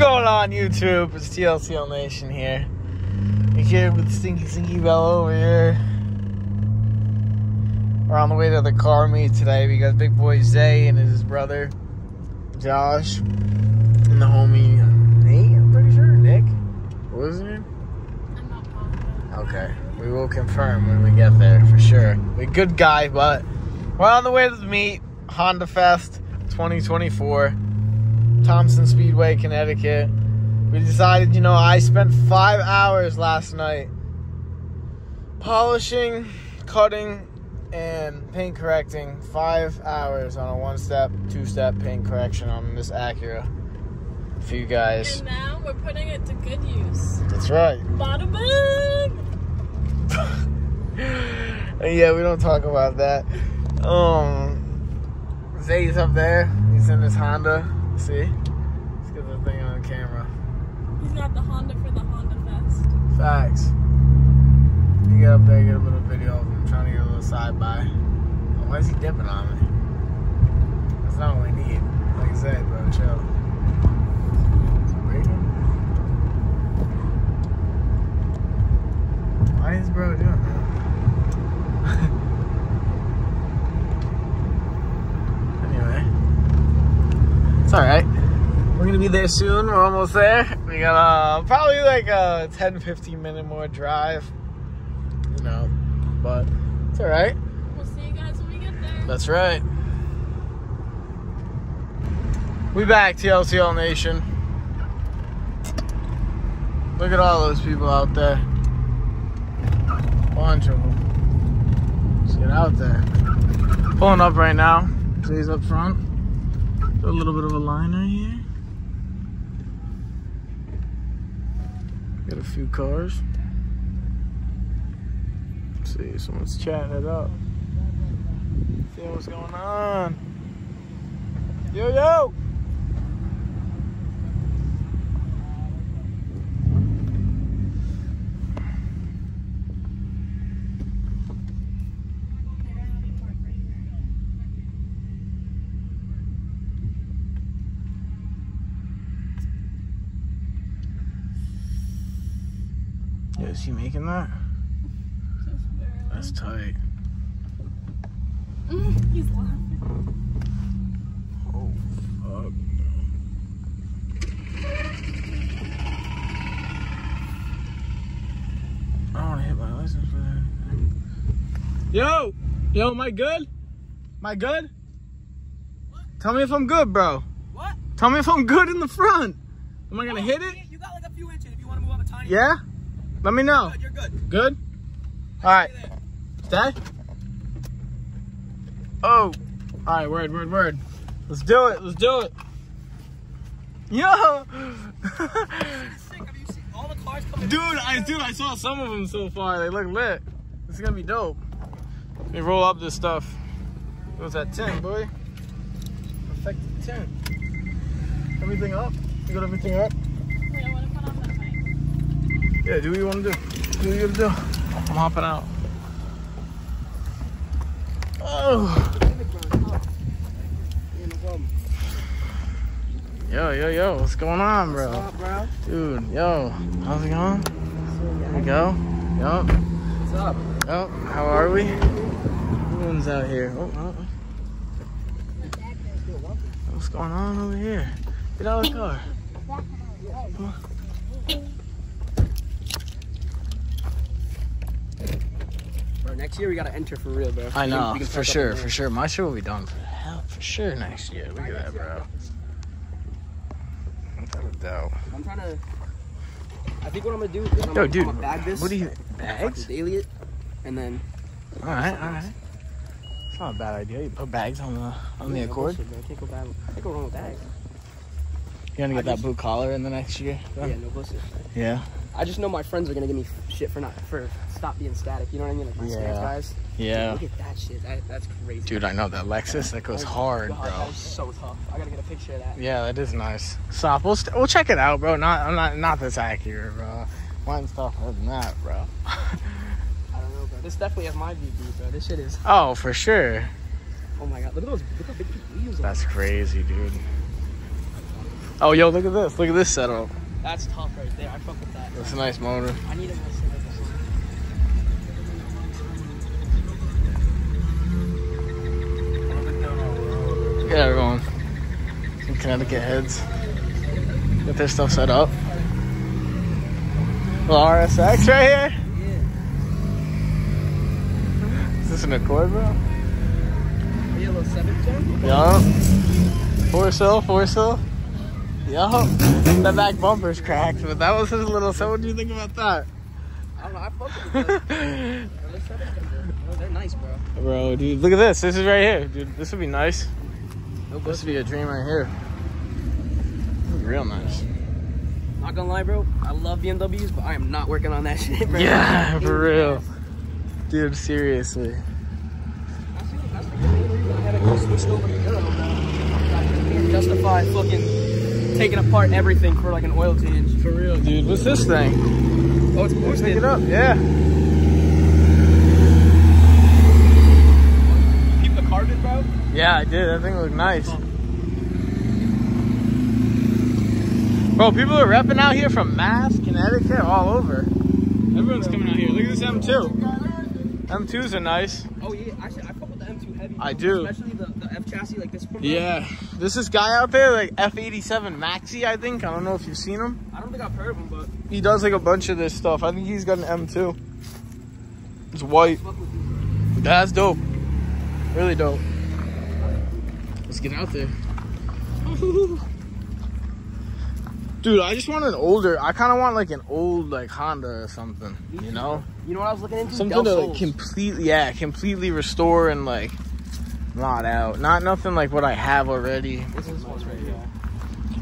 going on, YouTube? It's TLCL Nation here. We're here with Stinky Stinky Bell over here. We're on the way to the car meet today because big boy Zay and his brother Josh and the homie Nate, I'm pretty sure. Nick? What was his name? I'm not positive. Okay. We will confirm when we get there for sure. We good guy, but we're on the way to the meet. Honda Fest 2024. Thompson Speedway, Connecticut. We decided, you know, I spent five hours last night polishing, cutting, and paint correcting. Five hours on a one step, two step paint correction on this Acura. For you guys. And now we're putting it to good use. That's right. Bada bing! yeah, we don't talk about that. Um, Zay's up there. He's in his Honda. See? Let's get the thing on camera. He's got the Honda for the Honda Fest. Facts. You get up there, get a little video of him trying to get a little side by. Oh, why is he dipping on me? That's not what we need. Like I said, bro, chill. Why is bro doing that? It's alright. We're gonna be there soon. We're almost there. We got uh, probably like a 10 15 minute more drive. You know, but it's alright. We'll see you guys when we get there. That's right. We back, TLCL Nation. Look at all those people out there. Bunch of them. Let's get out there. Pulling up right now. Jay's up front. Got a little bit of a line right here. Got a few cars. Let's see, someone's chatting it up. See what's going on. Yo, yo! Is he making that? That's tight. Mm, he's laughing. Oh, fuck. I don't want to hit my license for that. Yo! Yo, am I good? Am I good? Tell me if I'm good, bro. What? Tell me if I'm good in the front. Am I gonna Oh, hit it? You got like a few inches if you want to move up a tiny. Yeah? Let me know. Good, you're good. Good? Alright. Stay Oh. Alright, word, word, word. Let's do it. Let's do it. Yo! Sick. Have you seen all the cars coming? dude, I dude, I saw some of them so far. They look lit. This is gonna be dope. Let me roll up this stuff. What's that tint, boy? Perfect tint. Everything up? You got everything up? Wait, I want to put on that mic. Yeah, do what you want to do. Do what you gotta do. I'm hopping out. Oh. Yo, yo, yo, what's going on, bro? What's up, bro? Dude, yo, how's it going? There we go. Yup, What's up? yup. How are we? Who one's out here? Oh, oh. What's going on over here? Get out of the car. Come on. Next year we gotta enter for real, bro. I We can- know, we can for sure, for sure. My show will be done for hell, for sure next year. Look at that, bro. Without a doubt. I'm trying to. I think what I'm gonna do is I'm, Yo, gonna, dude, I'm gonna bag this. what do you fucking bags? daily it, and then. All right, all right. It's not a bad idea. You put bags on the on the Yeah, Accord. bullshit, man. Can't go bad. Can't go wrong with bags. You gonna I get that just- blue collar in the next year? Yeah, no bullshit. Yeah. I just know my friends are gonna give me shit for not for stop being static. You know what I mean? Like my Yeah. stance guys. Yeah. Dude, look at that shit. That, that's crazy. Dude, I know that Lexus. That goes Oh hard, God, bro. That is so tough. I gotta get a picture of that. Yeah, that is nice. Stop. We'll st- we'll check it out, bro. Not I'm not not this accurate, bro. Mine's tougher than that, bro. I don't know, bro. This definitely has my VB, bro. This shit is. oh, for sure. Oh my god. Look at those. Look how big these wheels are. That's crazy, dude. Oh, yo, look at this. Look at this setup. That's tough right there. I fuck with that. That's a nice motor. I need a little setup. Look at everyone. Some Connecticut heads. Get their stuff set up. Little RSX right here. Is this an Accord, bro? A little seven gen? Yeah. Four cell, four sill. Yeah. That back bumper's cracked, but that was his little. So, what do you think about that? I don't know. I fuck with it. Are they seven gen? No, they're nice, bro. Bro, dude, look at this. This is right here, dude. This would be nice. No This would be a dream right here. Real nice. Not gonna lie, bro. I love BMWs, but I am not working on that shit, bro. Yeah, for real. Dude, seriously. That's the- that's the main reason I haven't switched over to bro. I can't justify fucking taking apart everything for like an oil change. For real, dude. What's this thing? Oh, it's Pick it up, yeah. Keep the carbon, bro. Yeah, I did. That thing looked nice. Oh. Bro, people are repping out here from Mass, Connecticut, all over. Everyone's coming out here. Look at this M2. M2s are nice. Oh yeah, actually, I fuck with the M2 heavy. I do. Especially the, chassis like this. one. Yeah. This is guy out there, like F87 Maxi, I think. I don't know if you've seen him. I don't think I've heard of him, but He does like a bunch of this stuff. I think he's got an M2. It's white. fuck with you. That's dope. Really dope. Let's get out there. Dude, I just want an older. I kind of want like an old like Honda or something. You know, You know what I was looking into? something Del to like completely, yeah, completely restore and like not out. Not nothing like what I have already. This is what's right here.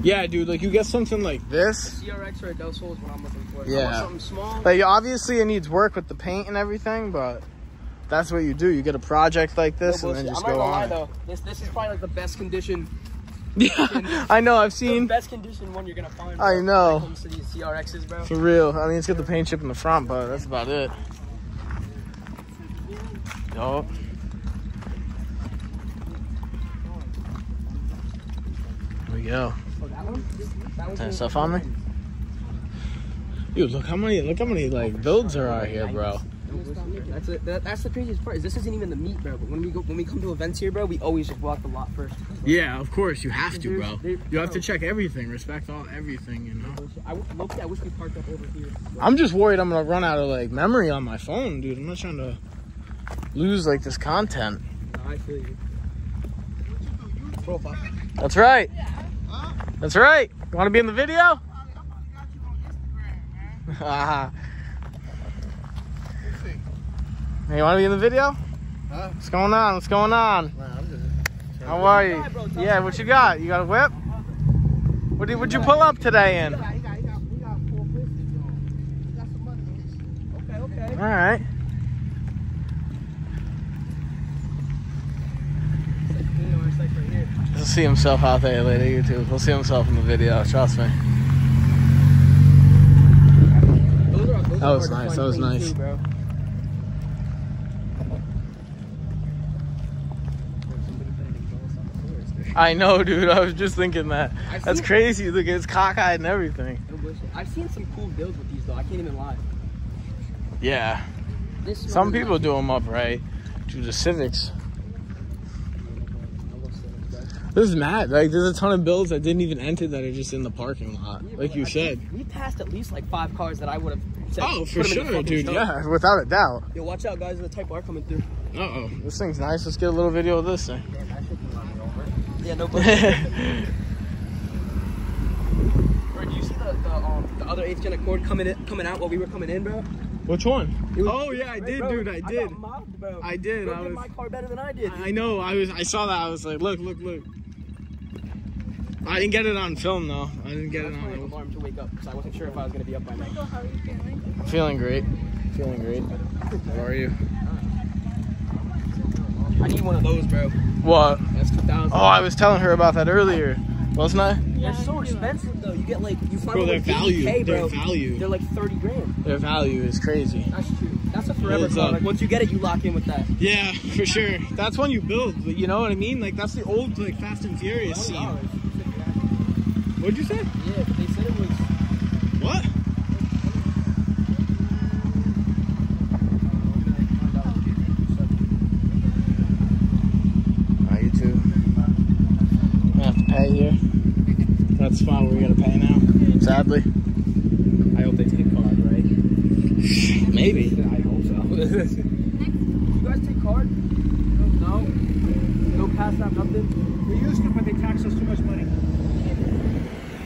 Yeah, dude, like you get something like this. CRX or a Del Sol is what I'm looking for. Yeah. want something small. Like obviously it needs work with the paint and everything, but that's what you do. You get a project like this No and then bullshit. just I'm go not gonna lie though. This this is probably like the best condition, Yeah, I know. I've the seen. best condition one you're gonna find. I know. When it comes to these CRXs, bro. For real. I mean, it's got the paint chip in the front, but that's about it. Yup. There we go. Oh, that one? That one's That in- stuff on me? Dude, look how many, look how many like builds are out here, bro. That's it. That, that's the craziest part. Is this isn't even the meat, bro. But when we go, when we come to events here, bro, we always just walk the lot first. Yeah, of course you have to, bro. You have to check everything, respect all everything, you know. I, w- low-key, I wish we parked up over here. I'm just worried I'm gonna run out of like memory on my phone, dude. I'm not trying to lose like this content. No, I feel you. Profile. That's right. That's right. You want to be in the video? Haha. hey, you want to be in the video? Huh? What's going on? What's going on? How are you? Yeah, what you got? You got a whip? What did would you pull up today in? All Okay, okay. right. You know, it's like right here. He'll see himself out there later, YouTube. He'll see himself in the video. Trust me. Those are, those That was nice, that was nice. too, bro. I know, dude. I was just thinking that. I've That's crazy. Look, it's cockeyed and everything. I've seen some cool builds with these though. I can't even lie. Yeah. Some people do them up right to the Civics. I love Civics, bro. This is mad. Like, there's a ton of builds that didn't even enter that are just in the parking lot, Yeah, like you I said. We passed at least like five cars that I would have said. Oh, put for 'em in the sure, dude. show. Yeah, without a doubt. Yo, watch out, guys. The Type R coming through. Uh oh, this thing's nice. Let's get a little video of this thing. Yeah, no bullshit. Bro, do you see the, the, um, the other 8th gen Accord coming in, coming out while we were coming in, bro? Which one? Was- Oh yeah, I did, Bro, dude. I did. got mobbed, bro. I did, Bro I did was- my car better than I did. I know. I was. I saw that. I was like, look, look, look. I didn't get it on film though. I didn't get I it was playing on. alarm to wake up because I wasn't sure if I was gonna be up by night. Michael, how are you feeling? Feeling great. Feeling great. How are you? I need one of those, bro. What? That's 2000. Oh, I was telling her about that earlier, wasn't I? They're so expensive though. You get like you find Bro, one their with value. 50K, Their bro. value. They're like 30 grand. Their value is crazy. That's true. That's a forever It's car. up. Like once you get it, you lock in with that. Yeah, for sure. That's when you build. but You know what I mean? Like that's the old like Fast and Furious scene. What What'd you say? Yeah, they said it was. What? Are you too? We have to pay here. That's fine. We gotta pay now. Sadly. I hope they take card, right? Maybe. I hope so. you guys take card? No. No cash app, nothing. We used to, but they tax us too much money.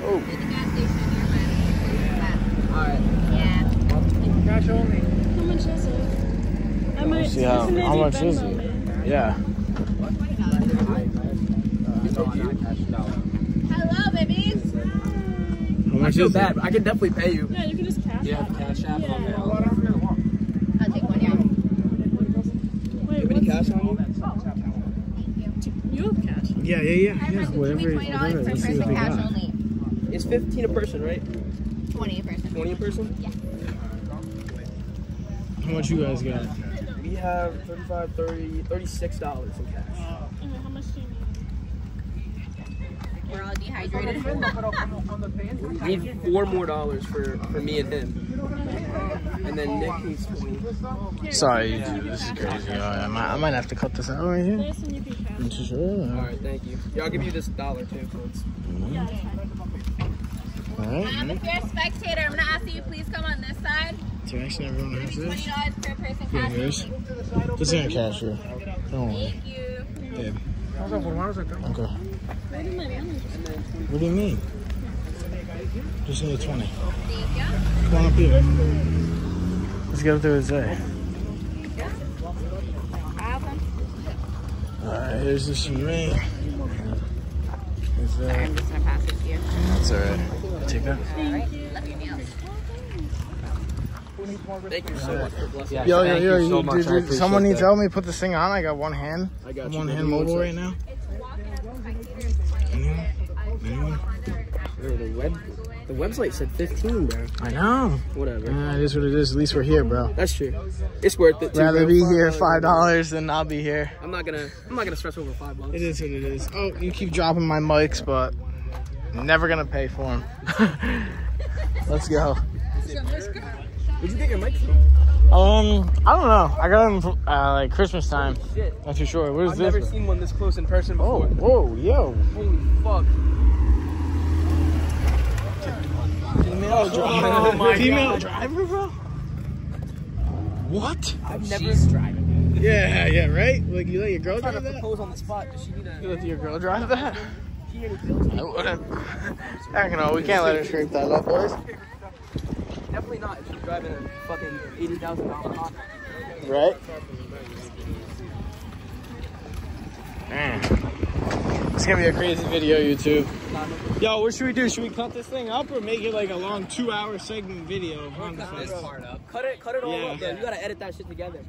Oh. At the gas station nearby. All right. Yeah. Cash only. How much is it? I might. see how- isn't how much is it? Yeah. Hello, babies. How I feel is bad, it? but I can definitely pay you. Yeah, you can just cash Yeah, out. cash app. Yeah. Okay. I'll take one, yeah. Wait, Any cash on you? you have cash. Yeah, yeah, yeah. Yeah. Francis. Whatever. Me twenty whatever. dollars per Let's see what person, they cash got. only. It's 15 a person, right? Twenty a person. 20 a person? Yeah. How much you guys got? We have 35, 30, 36 dollars in cash. Okay, how much do you need? We're all dehydrated. We need four more dollars for, for me and him. And then Nick needs 20. Sorry, dude, this is crazy. Uh, I might, I might have to cut this out right here. This and you can cash. I'm sure. All right, thank you. Yeah, I'll give you this dollar too. So it's, Yeah, it's fine. All right. Um, if you're a spectator, I'm gonna ask you please come on this side. Interaction, everyone has Twenty this. dollars per person, Yeah, cash. This ain't cash here. Don't worry. Thank you. Babe. Okay. Where did my money just What do you mean? Just need a 20. Thank you. Come on up here. Let's go through his day. Alright, here's this from me. Here's that. I'm just gonna pass it to you. That's alright. Take that. Alright, love your meals. thank you so much for blessing me. Yo, yo, Thank yo, you so you, much. did you- someone needs that. to help me put this thing on. I got one hand. I got I'm one hand mobile right now. Anyone? Anyone? The web, the website said 15, bro. I know. Whatever. Yeah, it is what it is. At least we're here, bro. That's true. It's worth it. Too, Rather bro. be here five dollars than not be here. I'm not gonna. I'm not gonna stress over five bucks. It is what it is. Oh, you keep dropping my mics, but I'm never gonna pay for them. Let's go. Where'd you get your mic from? Um, I don't know. I got them uh, like Christmas time. Shit. Not too sure. What is this? I've this? never seen one this close in person oh, before. whoa, yo. Holy fuck. Female driver. Oh my Female God. driver, bro. What? I've never driving. Yeah, yeah, right. Like you let your girl I'm trying to drive that. propose on the spot. Does she need You let your girl drive that? She need any pills? I wouldn't. Heck no, we can't let her scrape that up, boys. Definitely not. If she's driving a fucking eighty thousand dollar Honda. Right? Man. It's gonna be a crazy video, YouTube. Yo, what should we do? Should we cut this thing up or make it like a long two hour segment video of Honda Cut this Fest? part up. Cut it. Cut it all Yeah. up. Though. You gotta edit that shit together.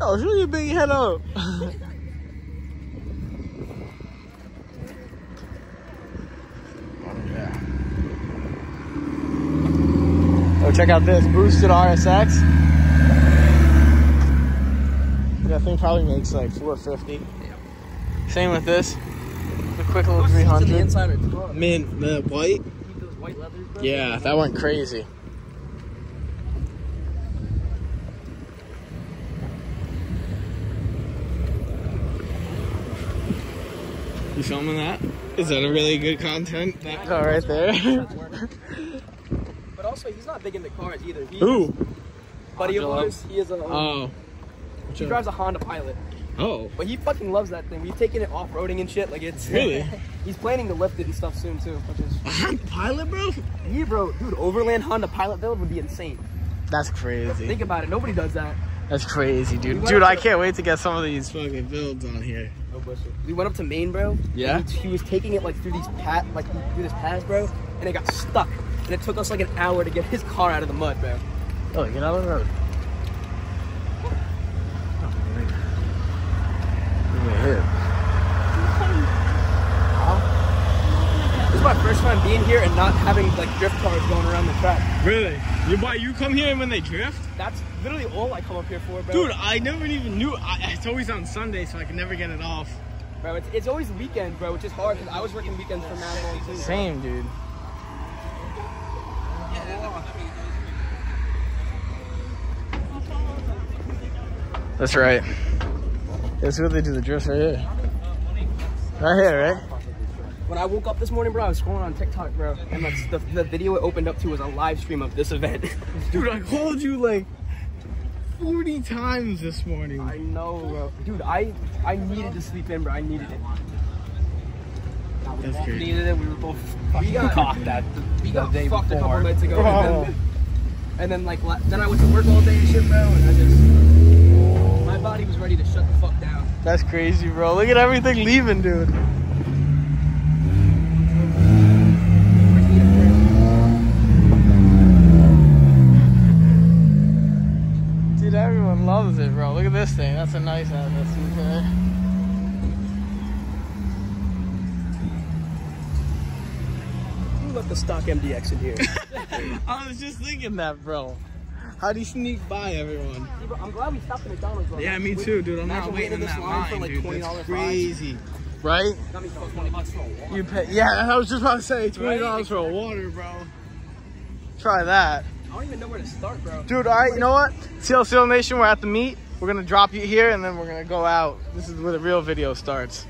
Oh, show your big head up. check out this boosted RSX. That thing probably makes like 450. Same with this. The quick little Seats on the 300. inside are the white. Keep those white leathers. Yeah, that went crazy. You filming that? Is that a really good content? That car right there. But also, he's not big into cars either. He, Ooh. buddy of ours, he is a. Oh. he drives a Honda Pilot, Oh. but he fucking loves that thing. We've taken it off roading and shit. Like it's Really? he's planning to lift it and stuff soon too. Which is A Honda Pilot, bro? yeah, bro, dude. Overland Honda Pilot build would be insane. That's crazy. Think about it. Nobody does that. That's crazy, dude. went Dude, I can't wait to get some of these fucking builds on here. We went up to Maine, bro. Yeah? He, he was taking it like through these pat, like through this pass, bro, and it got stuck. And it took us like an hour to get his car out of the mud, bro. Oh, get out of the road. This is my first time being here and not having like drift cars going around the track. Really? You why you come here when they drift? That's literally all I come up here for, bro. Dude, I never even knew. I, it's always on Sunday, so I can never get it off. Bro, it's, it's always weekend, bro, which is hard because I was working weekends for Mad Long too. Same, dude. That's right. That's where they do the drifts right here. Right here, right? When I woke up this morning, bro, I was scrolling on TikTok, bro, and that's the, the video it opened up to was a live stream of this event. Dude, I called you like 40 times this morning. I know, bro. Dude, I I needed to sleep in, bro. I needed it. That's crazy. Needed it. We were both We got cocked. that We the got day fucked a couple before. nights ago. Bro. And, then, and then like then I went to work all day and shit, bro, and I just my body was ready to shut the fuck down. That's crazy, bro. Look at everything leaving, dude. Dude, everyone loves it, bro. Look at this thing. That's a nice ass SUV. You let the stock MDX in here. I was just thinking that, bro. How do you sneak by everyone? See, I'm glad we stopped at McDonald's, bro. Yeah, me too, dude. I'm not imagine waiting in this that line for like dude. twenty That's dollars. crazy, right? Got me twenty bucks for a walk. You pay, yeah, I was just about to say twenty dollars for a water, bro. Try that, I don't even know where to start, bro. dude. All right, you know what? TLCL Nation, we're at the meet. We're gonna drop you here, and then we're gonna go out. This is where the real video starts.